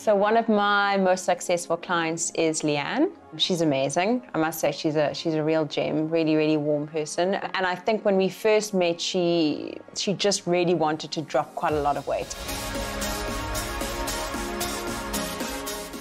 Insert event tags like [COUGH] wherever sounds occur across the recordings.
So one of my most successful clients is Leanne. She's amazing. I must say she's a she's a real gem, really, really warm person. And I think when we first met, she she just really wanted to drop quite a lot of weight.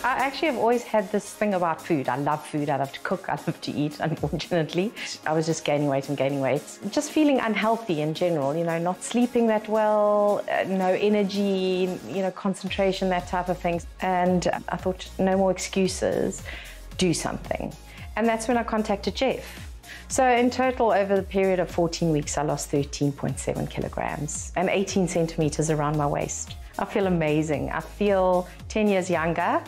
I actually have always had this thing about food. I love food. I love to cook. I love to eat, [LAUGHS] unfortunately. I was just gaining weight and gaining weight. Just feeling unhealthy in general, you know, not sleeping that well, uh, no energy, you know, concentration, that type of thing. And I thought, no more excuses, do something. And that's when I contacted Jeff. So in total, over the period of 14 weeks, I lost 13.7 kilograms and 18 centimeters around my waist. I feel amazing. I feel 10 years younger.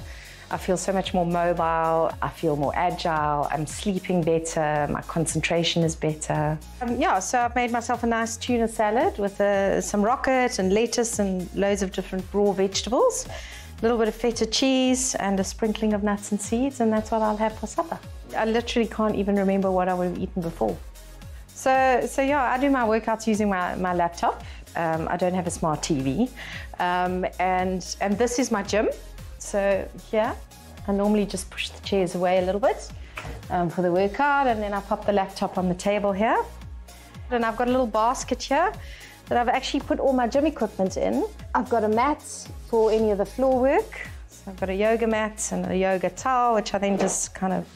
I feel so much more mobile. I feel more agile. I'm sleeping better. My concentration is better. Um, yeah, so I've made myself a nice tuna salad with uh, some rocket and lettuce and loads of different raw vegetables, a little bit of feta cheese and a sprinkling of nuts and seeds, and that's what I'll have for supper. I literally can't even remember what I would have eaten before. So, so yeah, I do my workouts using my, my laptop. Um, I don't have a smart TV. Um, and, and this is my gym. So here, I normally just push the chairs away a little bit um, for the workout, and then I pop the laptop on the table here. And I've got a little basket here that I've actually put all my gym equipment in. I've got a mat for any of the floor work. So I've got a yoga mat and a yoga towel, which I then just kind of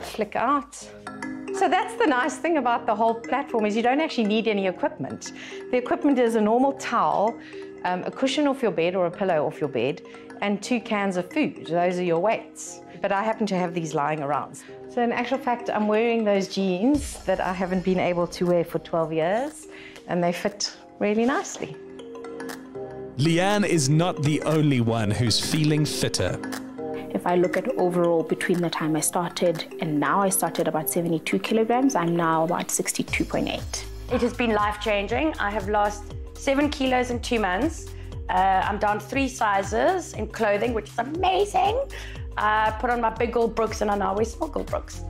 flick out. So that's the nice thing about the whole platform is you don't actually need any equipment. The equipment is a normal towel, um, a cushion off your bed or a pillow off your bed, and two cans of food. Those are your weights. But I happen to have these lying around. So in actual fact, I'm wearing those jeans that I haven't been able to wear for 12 years, and they fit really nicely. Leanne is not the only one who's feeling fitter. I look at overall between the time I started and now, I started about 72 kilograms. I'm now about 62.8. It has been life changing. I have lost seven kilos in two months. Uh, I'm down three sizes in clothing, which is amazing. I uh, put on my big old Brooks and I now wear small Brooks.